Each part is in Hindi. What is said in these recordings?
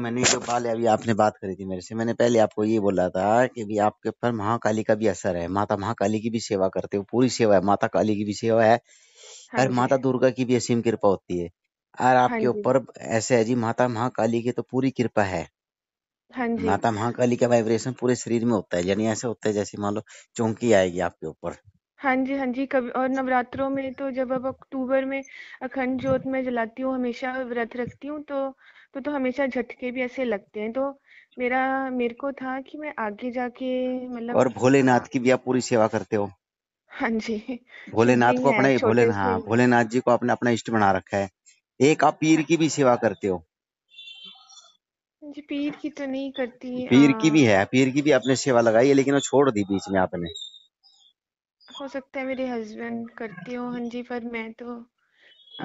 मैंने जो बाल अभी आपने बात करी थी मेरे से मैंने पहले आपको ये बोला था कि भी आपके ऊपर महाकाली का भी असर है। माता महाकाली की भी सेवा करते हो पूरी सेवा है। माता काली की भी सेवा है हाँ और जी। माता दुर्गा की भी असीम कृपा होती है। और हाँ आपके जी। ऊपर ऐसे है जी माता महाकाली की तो पूरी कृपा है। हाँ जी। माता महाकाली का वाइब्रेशन पूरे शरीर में होता है यानी ऐसे होता है जैसे मान लो चौंकी आएगी आपके ऊपर। हाँ जी हाँ जी। कभी और नवरात्रों में तो जब अब अक्टूबर में अखंड ज्योत में जलाती हूँ हमेशा व्रत रखती हूँ तो तो तो हमेशा झटके भी ऐसे लगते हैं। तो मेरा मेरे को था कि मैं आगे जाके मतलब और भोलेनाथ की भी आप पूरी सेवा करते हो। हाँ जी। भोलेनाथ को है अपने भोले हाँ भोलेनाथ जी को आपने अपना इष्ट बना रखा है। एक आप पीर हाँ की भी सेवा करते हो। जी पीर की तो नहीं करती पीर की भी है पीर की भी आपने सेवा लगाई है लेकिन वो छोड़ दी बीच में आपने। हो सकता है मेरे हस्बैंड करते हो हाँ जी पर मैं तो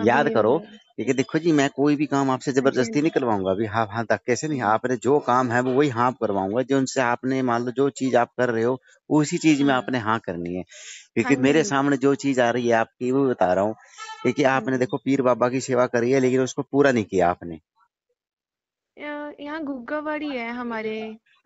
याद करो क्योंकि देखो जी मैं कोई भी काम आपसे हाँ हाँ ज़बरदस्ती नहीं करवाऊँगा। अभी हाँ हाँ तक कैसे नहीं आपने जो काम है वो वही हाँ करवाऊँगा जो उनसे आपने मान लो जो चीज़ आप कर रहे हो उसी चीज़ में हाँ आपने हाँ। करनी है। हाँ क्योंकि मेरे हाँ सामने जो चीज़ आ रही है आपकी वो बता रहा हूँ क्योंकि हाँ आपने देखो पीर बाबा की सेवा करी है लेकिन उसको पूरा नहीं किया आपने। यहाँ गुग्गावाड़ी है हमारे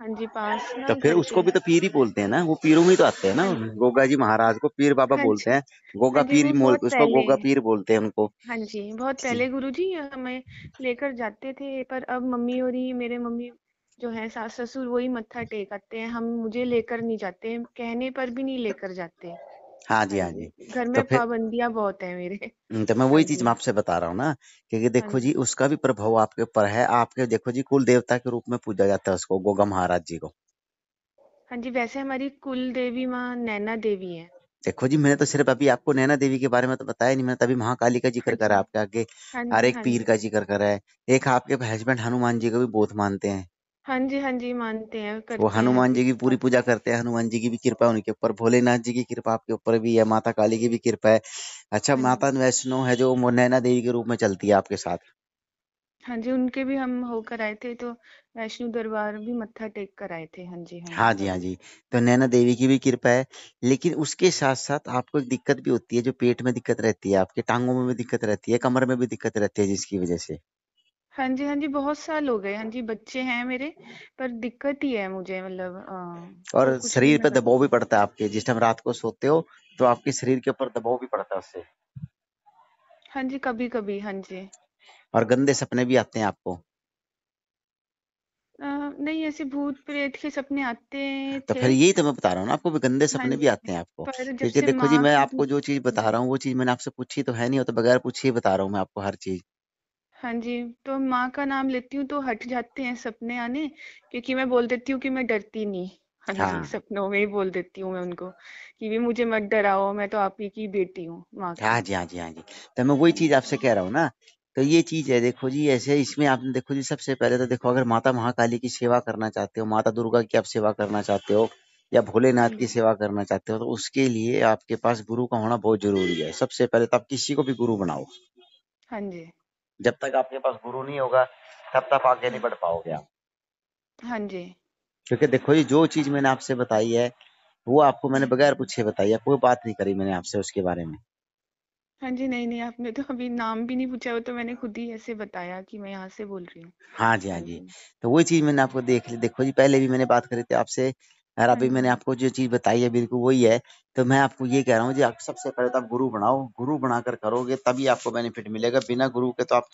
हाँ जी पास तो फिर उसको भी तो पीर ही बोलते हैं ना वो पीरों में ही तो आते हैं ना हाँ जी। गोगा जी महाराज को पीर बाबा हाँ बोलते हैं गोगा जी पीर ही मोल उसको गोगा पीर बोलते हैं उनको। हाँ जी बहुत पहले गुरुजी हमें लेकर जाते थे पर अब मम्मी और ही मेरे मम्मी जो है सास ससुर वही मत्था टेक आते हैं हम मुझे लेकर नहीं जाते कहने पर भी नहीं लेकर जाते। हाँ जी हाँ हाँ जी। जी घर तो में फिर पाबंदियाँ बहुत है मेरे। हम्म, तो मैं हाँ वही चीज़ मैं जी। आपसे बता रहा हूँ ना क्योंकि हाँ देखो जी। जी उसका भी प्रभाव आपके ऊपर है। आपके देखो जी कुल देवता के रूप में पूजा जाता है उसको गोगा महाराज जी को। हाँ जी वैसे हमारी कुल देवी माँ नैना देवी है। देखो जी मैंने तो सिर्फ़ अभी आपको नैना देवी के बारे में तो बताया नहीं मैंने तभी महाकाली का ज़िक्र हाँ करा जी। आपके आगे हाँ और जी एक हाँ पीर जी। का ज़िक्र करा है। एक आपके हस्बैंड हनुमान जी को भी बहुत मानते हैं। हाँ जी हाँ जी मानते हैं वो करते हैं। हनुमान जी की पूरी पूजा करते हैं हनुमान जी की भी कृपा है उनके ऊपर भोलेनाथ जी की कृपा आपके ऊपर भी है माता काली की भी कृपा है। अच्छा हाँ जी। माता वैष्णो है जो वो नैना देवी के रूप में चलती है आपके साथ? हाँ जी उनके भी हम होकर आए थे तो वैष्णो दरबार भी मत्था टेक कर आए थे। हाँ जी हम हाँ जी हाँ जी तो नैना देवी की भी कृपा है लेकिन उसके साथ साथ आपको एक दिक्कत भी होती है जो पेट में दिक्कत रहती है आपके टांगों में भी दिक्कत रहती है कमर में भी दिक्कत रहती है जिसकी वजह से। हाँ जी हाँ जी बहुत साल हो गए हाँ जी बच्चे हैं मेरे पर दिक्कत ही है मुझे मतलब और तो शरीर पे दबाव भी पड़ता है आपके जिस टाइम रात को सोते हो तो आपके शरीर के ऊपर दबाव भी पड़ता है उससे? हाँ जी कभी कभी हाँ जी। और गंदे सपने भी आते हैं आपको? अ, नहीं ऐसे भूत प्रेत के सपने आते हैं तो फिर यही तो मैं बता रहा हूँ ना आपको भी गंदे हाँ सपने भी आते हैं आपको। क्योंकि देखो जी मैं आपको जो चीज़ बता रहा हूँ वो चीज़ मैंने आपसे पूछी तो है नहीं हो तो बगैर पूछे बता रहा हूँ मैं आपको हर चीज़। हाँ जी तो माँ का नाम लेती हूँ तो हट जाते हैं सपने आने क्योंकि मैं बोल देती हूँ कि मैं डरती नहीं। हाँ जी हाँ। सपनों में ही बोल देती हूँ मैं उनको कि भी मुझे मत डराओ मैं तो आप ही की बेटी हूँ माँ हाँ जी हाँ जी हाँ जी। तो मैं वही चीज़ आपसे कह रहा हूँ ना तो ये चीज़ है देखो जी ऐसे इसमें आपने देखो जी सबसे पहले तो देखो अगर माता महाकाली की सेवा करना चाहते हो माता दुर्गा की आप सेवा करना चाहते हो या भोलेनाथ की सेवा करना चाहते हो तो उसके लिए आपके पास गुरु का होना बहुत ज़रूरी है। सबसे पहले तो आप किसी को भी गुरु बनाओ। हाँ जी। जब तक आपके पास गुरु नहीं होगा तब तक आगे नहीं बढ़ पाओगे आप। हाँ जी। क्योंकि देखो जी जो चीज़ मैंने आपसे बताई है वो आपको मैंने बगैर पूछे बताई है कोई बात नहीं करी मैंने आपसे उसके बारे में। हाँ जी नहीं नहीं आपने तो अभी नाम भी नहीं पूछा वो तो मैंने खुद ही ऐसे बताया कि मैं यहाँ से बोल रही हूँ। हाँ जी हाँ जी। जी तो वही चीज़ मैंने आपको देख ली देखो जी पहले भी मैंने बात करी थी आपसे और अभी मैंने आपको जो चीज़ बताई है बिल्कुल वही है। तो मैं आपको ये कह रहा हूँ जी आप सबसे पहले तो आप गुरु बनाओ गुरु बनाकर करोगे तभी आपको बेनिफिट मिलेगा। बिना गुरु के तो आप